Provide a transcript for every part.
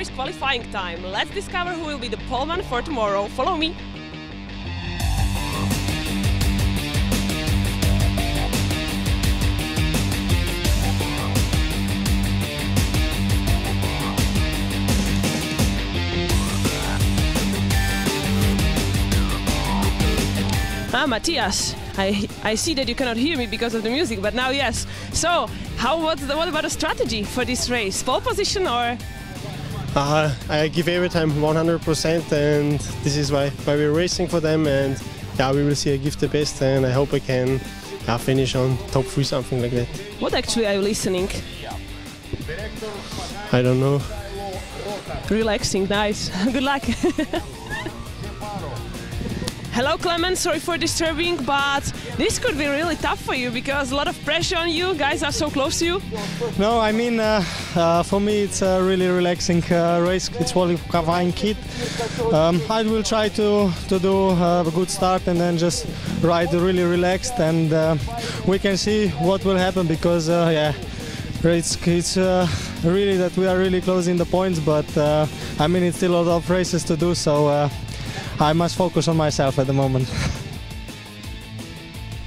is qualifying time. Let's discover who will be the poleman for tomorrow. Follow me. Ah, Matthias, I, I see that you cannot hear me because of the music, but now yes. So, how what, what about a strategy for this race? Pole position or? Uh, I give every time 100%, and this is why, why we're racing for them. And yeah, we will see. I give the best, and I hope I can yeah, finish on top three, something like that. What actually are you listening? I don't know. Relaxing, nice. Good luck. Hello, Clement. Sorry for disturbing, but this could be really tough for you because a lot of pressure on you. Guys are so close to you. No, I mean, uh, uh, for me, it's a really relaxing uh, race. It's qualifying kit. Um, I will try to to do uh, a good start and then just ride really relaxed, and uh, we can see what will happen because uh, yeah. It's, it's really that we are really closing the points, but I mean it's still a lot of races to do, so I must focus on myself at the moment.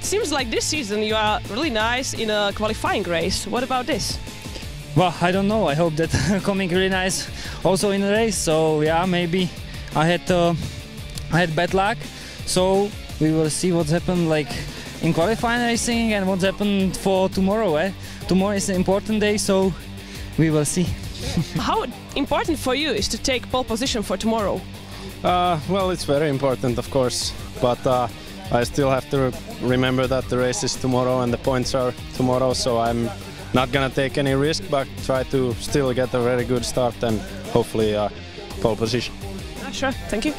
Seems like this season you are really nice in a qualifying race. What about this? Well, I don't know. I hope that coming really nice also in the race. So yeah, maybe I had uh, I had bad luck. So we will see what's happened like in qualifying racing and what's happened for tomorrow. Eh? Tomorrow is an important day, so we will see. How important for you is to take pole position for tomorrow? Uh, well, it's very important, of course, but uh, I still have to remember that the race is tomorrow and the points are tomorrow, so I'm not gonna take any risk, but try to still get a very good start and hopefully uh, pole position. Sure, thank you.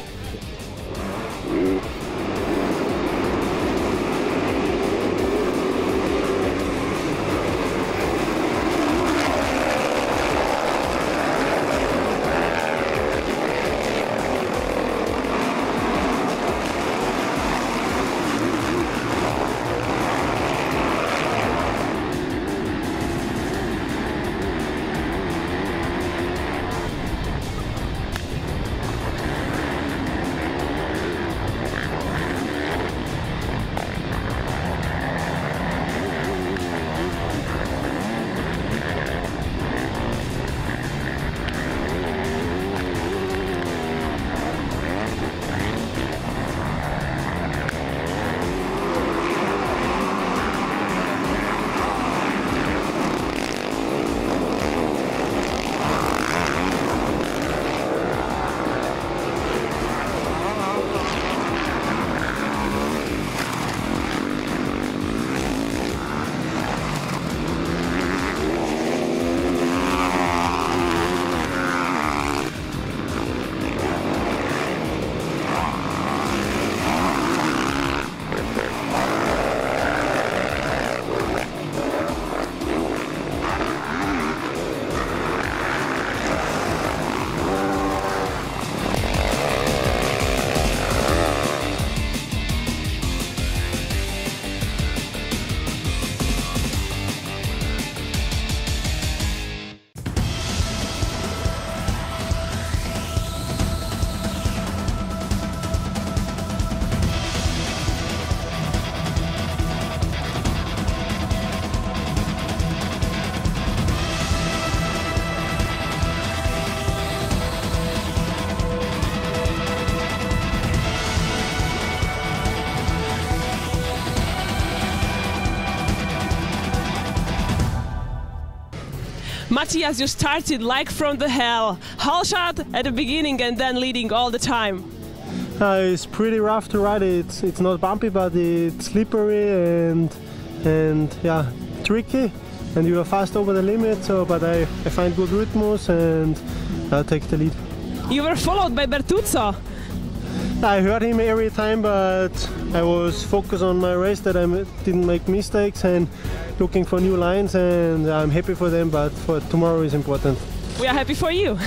Matthias, you started like from the hell. Holeshot at the beginning and then leading all the time. Uh, it's pretty rough to ride. It's it's not bumpy, but it's slippery and and yeah, tricky. And you are fast over the limit. So, but I, I find good rhythms and I take the lead. You were followed by Bertuzzo. I heard him every time, but I was focused on my race that I didn't make mistakes and looking for new lines and I'm happy for them, but for tomorrow is important. We are happy for you.